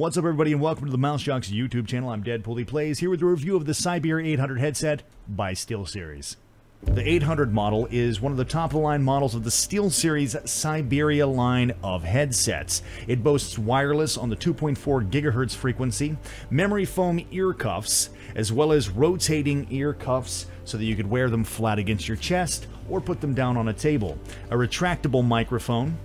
What's up, everybody, and welcome to the Mouse Jocks YouTube channel. I'm Deadpooly Plays here with a review of the Siberia 800 headset by SteelSeries. The 800 model is one of the top of the line models of the SteelSeries Siberia line of headsets. It boasts wireless on the 2.4 gigahertz frequency, memory foam ear cuffs, as well as rotating ear cuffs so that you could wear them flat against your chest or put them down on a table, a retractable microphone,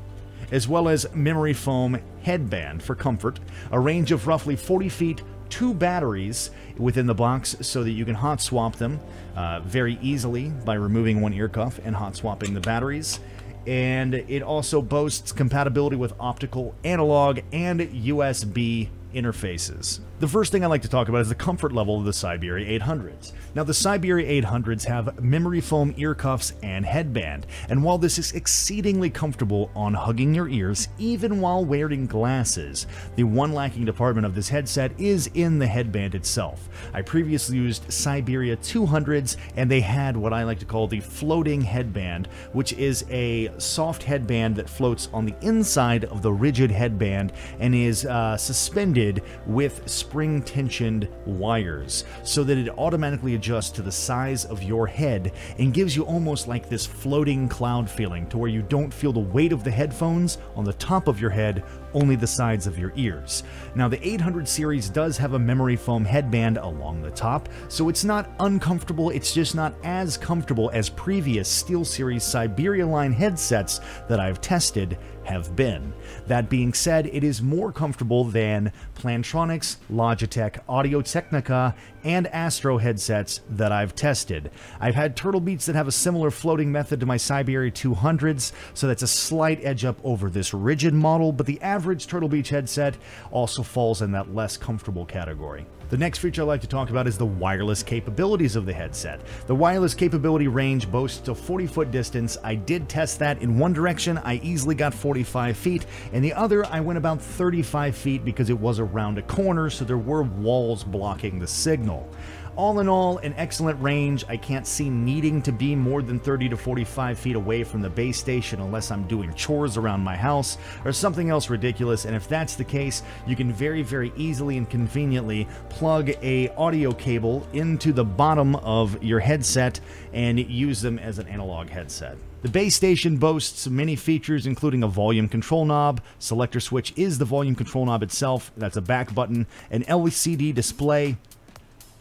as well as memory foam headband for comfort, a range of roughly 40 feet, two batteries within the box so that you can hot swap them uh, very easily by removing one ear cuff and hot swapping the batteries. And it also boasts compatibility with optical, analog, and USB interfaces. The first thing I like to talk about is the comfort level of the Siberia 800s. Now, the Siberia 800s have memory foam ear cuffs and headband, and while this is exceedingly comfortable on hugging your ears, even while wearing glasses, the one lacking department of this headset is in the headband itself. I previously used Siberia 200s, and they had what I like to call the floating headband, which is a soft headband that floats on the inside of the rigid headband and is uh, suspended with spring tensioned wires so that it automatically adjusts to the size of your head and gives you almost like this floating cloud feeling to where you don't feel the weight of the headphones on the top of your head, only the sides of your ears. Now, the 800 series does have a memory foam headband along the top, so it's not uncomfortable, it's just not as comfortable as previous SteelSeries Siberia line headsets that I've tested have been. That being said, it is more comfortable than Plantronics, Logitech, Audio Technica, and Astro headsets that I've tested. I've had Turtle Beach that have a similar floating method to my Siberia 200s, so that's a slight edge up over this rigid model, but the average Turtle Beach headset also falls in that less comfortable category. The next feature I'd like to talk about is the wireless capabilities of the headset. The wireless capability range boasts a 40 foot distance. I did test that in one direction, I easily got 45 feet, and the other I went about 35 feet because it was around a corner, so there were walls blocking the signal. All in all, an excellent range. I can't see needing to be more than 30 to 45 feet away from the base station unless I'm doing chores around my house or something else ridiculous. And if that's the case, you can very, very easily and conveniently plug a audio cable into the bottom of your headset and use them as an analog headset. The base station boasts many features, including a volume control knob. Selector switch is the volume control knob itself. That's a back button. An LCD display,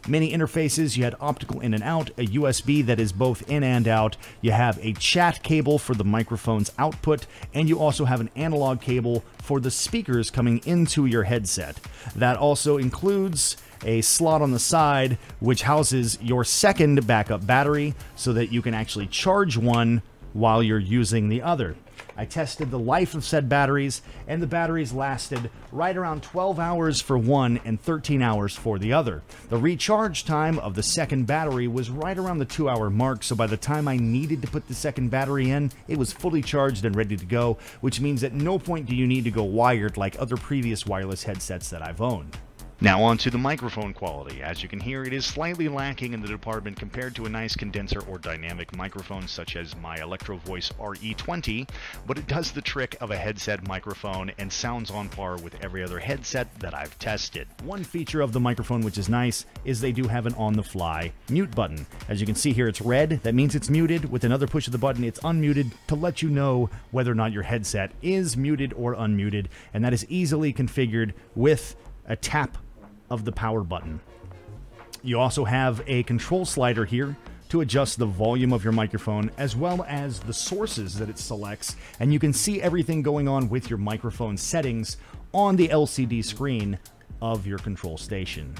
many interfaces. You had optical in and out, a USB that is both in and out. You have a chat cable for the microphone's output, and you also have an analog cable for the speakers coming into your headset. That also includes a slot on the side which houses your second backup battery so that you can actually charge one while you're using the other. I tested the life of said batteries, and the batteries lasted right around 12 hours for one and 13 hours for the other. The recharge time of the second battery was right around the two hour mark, so by the time I needed to put the second battery in, it was fully charged and ready to go, which means at no point do you need to go wired like other previous wireless headsets that I've owned. Now on to the microphone quality. As you can hear, it is slightly lacking in the department compared to a nice condenser or dynamic microphone such as my Electro Voice RE20, but it does the trick of a headset microphone and sounds on par with every other headset that I've tested. One feature of the microphone which is nice is they do have an on-the-fly mute button. As you can see here, it's red. That means it's muted. With another push of the button, it's unmuted to let you know whether or not your headset is muted or unmuted, and that is easily configured with a tap of the power button. You also have a control slider here to adjust the volume of your microphone as well as the sources that it selects, and you can see everything going on with your microphone settings on the LCD screen of your control station.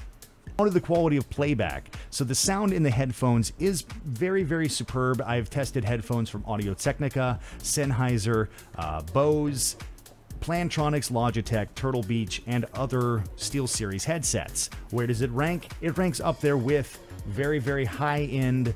On to the quality of playback. So the sound in the headphones is very, very superb. I've tested headphones from Audio Technica, Sennheiser, uh, Bose, Plantronics, Logitech, Turtle Beach, and other SteelSeries headsets. Where does it rank? It ranks up there with very, very high end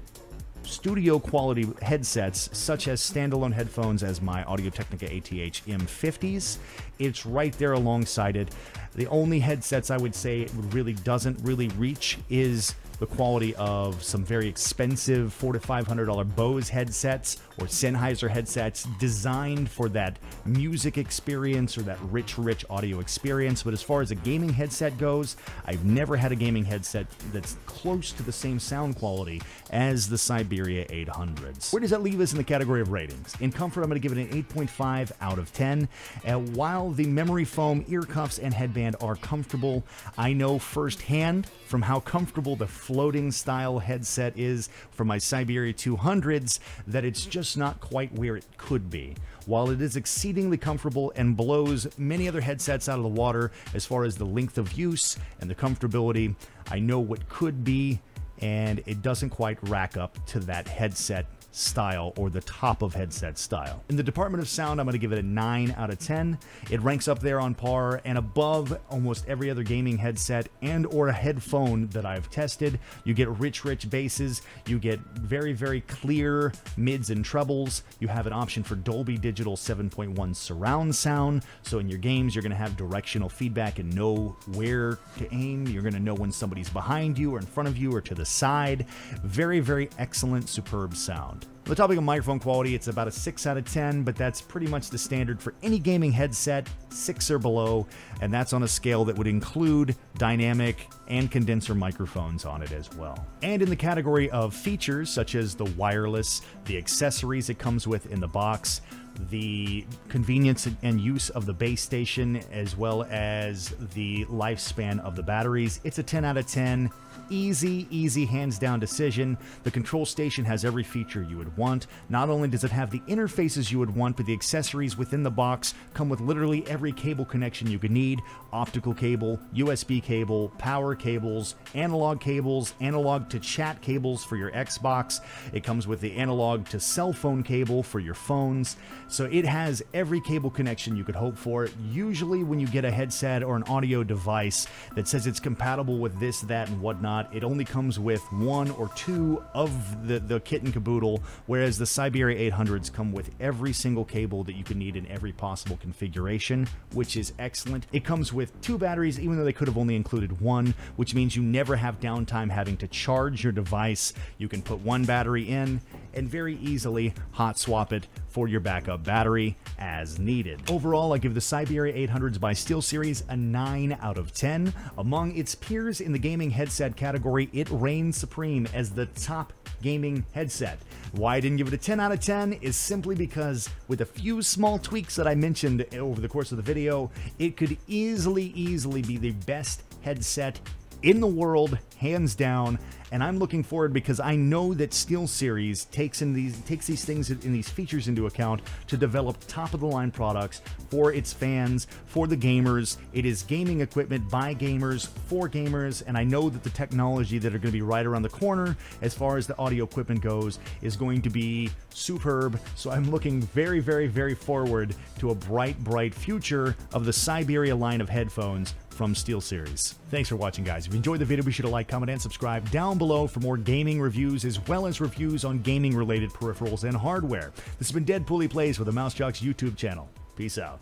studio quality headsets, such as standalone headphones as my Audio Technica ATH M50s. It's right there alongside it. The only headsets I would say it really doesn't really reach is the quality of some very expensive four to five hundred dollar Bose headsets or Sennheiser headsets designed for that music experience or that rich, rich audio experience. But as far as a gaming headset goes, I've never had a gaming headset that's close to the same sound quality as the Siberia 800s. Where does that leave us in the category of ratings? In comfort, I'm going to give it an 8.5 out of 10. And while the memory foam ear cuffs and headband are comfortable, I know firsthand from how comfortable the floating style headset is for my Siberia 200s that it's just not quite where it could be. While it is exceedingly comfortable and blows many other headsets out of the water as far as the length of use and the comfortability, I know what could be, and it doesn't quite rack up to that headset style or the top of headset style. In the department of sound, I'm going to give it a 9 out of 10. It ranks up there on par and above almost every other gaming headset and or a headphone that I've tested. You get rich, rich basses. You get very, very clear mids and trebles. You have an option for Dolby Digital 7.1 surround sound. So in your games, you're going to have directional feedback and know where to aim. You're going to know when somebody's behind you or in front of you or to the side. Very, very excellent, superb sound. The topic of microphone quality, it's about a 6 out of 10, but that's pretty much the standard for any gaming headset, 6 or below, and that's on a scale that would include dynamic and condenser microphones on it as well. And in the category of features, such as the wireless, the accessories it comes with in the box, the convenience and use of the base station, as well as the lifespan of the batteries, it's a 10 out of 10 easy, easy hands down decision. The control station has every feature you would want. Not only does it have the interfaces you would want, but the accessories within the box come with literally every cable connection you could need optical cable, USB cable, power cables, analog cables, analog to chat cables for your Xbox. It comes with the analog to cell phone cable for your phones. So it has every cable connection you could hope for. Usually, when you get a headset or an audio device that says it's compatible with this, that, and whatnot. It only comes with one or two of the, the kit and caboodle, whereas the Siberia 800s come with every single cable that you can need in every possible configuration, which is excellent. It comes with two batteries, even though they could have only included one, which means you never have downtime having to charge your device. You can put one battery in and very easily hot swap it for your backup battery as needed. Overall, I give the Siberia 800s by SteelSeries a 9 out of 10. Among its peers in the gaming headset category, it reigns supreme as the top gaming headset. Why I didn't give it a 10 out of 10 is simply because with a few small tweaks that I mentioned over the course of the video, it could easily, easily be the best headset in the world, hands down. And I'm looking forward because I know that SteelSeries takes in these takes these things in these features into account to develop top of the line products for its fans, for the gamers. It is gaming equipment by gamers for gamers, and I know that the technology that are going to be right around the corner as far as the audio equipment goes is going to be superb. So I'm looking very, very, very forward to a bright, bright future of the Siberia line of headphones from SteelSeries. Thanks for watching, guys. If you enjoyed the video, be sure to like, comment, and subscribe down below for more gaming reviews, as well as reviews on gaming-related peripherals and hardware. This has been Deadpooly Plays with the Mouse Jocks YouTube channel. Peace out.